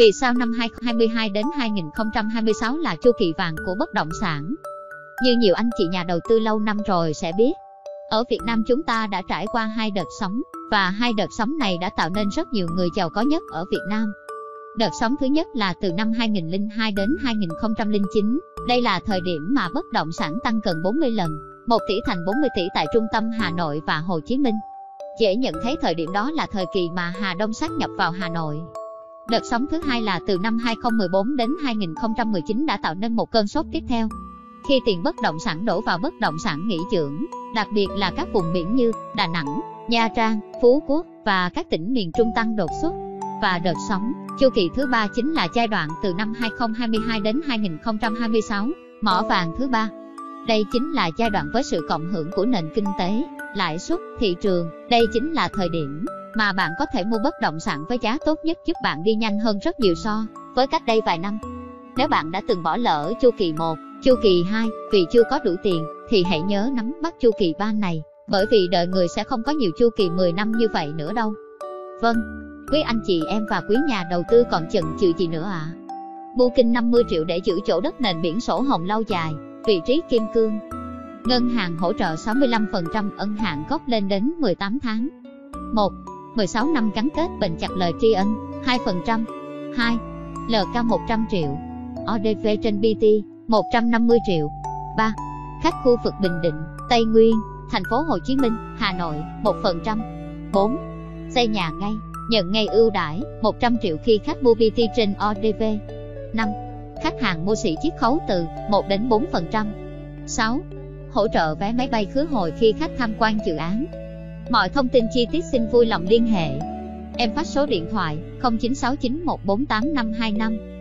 Vì sao năm 2022 đến 2026 là chu kỳ vàng của bất động sản? Như nhiều anh chị nhà đầu tư lâu năm rồi sẽ biết, ở Việt Nam chúng ta đã trải qua hai đợt sóng, và hai đợt sóng này đã tạo nên rất nhiều người giàu có nhất ở Việt Nam. Đợt sóng thứ nhất là từ năm 2002 đến 2009, đây là thời điểm mà bất động sản tăng gần 40 lần, 1 tỷ thành 40 tỷ tại trung tâm Hà Nội và Hồ Chí Minh. Dễ nhận thấy thời điểm đó là thời kỳ mà Hà Đông sát nhập vào Hà Nội. Đợt sóng thứ hai là từ năm 2014 đến 2019 đã tạo nên một cơn sốt tiếp theo. Khi tiền bất động sản đổ vào bất động sản nghỉ dưỡng, đặc biệt là các vùng biển như Đà Nẵng, Nha Trang, Phú Quốc và các tỉnh miền Trung tăng đột xuất. Và đợt sóng, chu kỳ thứ ba chính là giai đoạn từ năm 2022 đến 2026, mỏ vàng thứ ba. Đây chính là giai đoạn với sự cộng hưởng của nền kinh tế, lãi suất, thị trường. Đây chính là thời điểm mà bạn có thể mua bất động sản với giá tốt nhất giúp bạn đi nhanh hơn rất nhiều so với cách đây vài năm. Nếu bạn đã từng bỏ lỡ chu kỳ 1, chu kỳ 2 vì chưa có đủ tiền, thì hãy nhớ nắm bắt chu kỳ 3 này, bởi vì đời người sẽ không có nhiều chu kỳ 10 năm như vậy nữa đâu. Vâng, quý anh chị em và quý nhà đầu tư còn chần chừ gì nữa ạ? À? Booking 50 triệu để giữ chỗ đất nền biển sổ hồng lâu dài, vị trí kim cương. Ngân hàng hỗ trợ 65% ân hạn gốc lên đến 18 tháng. 1. 16 năm gắn kết bệnh chặt lời tri ân, 2%. 2. LK 100 triệu. ODV trên BT, 150 triệu. 3. Khách khu vực Bình Định, Tây Nguyên, thành phố Hồ Chí Minh, Hà Nội, 1%. 4. Xây nhà ngay, nhận ngay ưu đãi, 100 triệu khi khách mua BT trên ODV. 5. Khách hàng mua sỉ chiết khấu từ 1 đến 4%. 6. Hỗ trợ vé máy bay khứ hồi khi khách tham quan dự án. Mọi thông tin chi tiết xin vui lòng liên hệ. Em phát số điện thoại 0969148525.